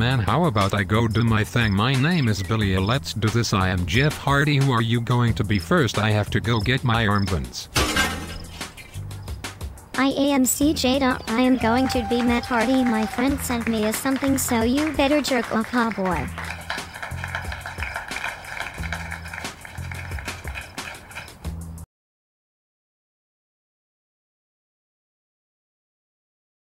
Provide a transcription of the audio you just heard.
Man, how about I go do my thing? My name is Billy. Let's do this. I am Jeff Hardy. Who are you going to be first? I have to go get my armbands. I am CJ. I am going to be Matt Hardy. My friend sent me a something, so you better jerk off, cowboy.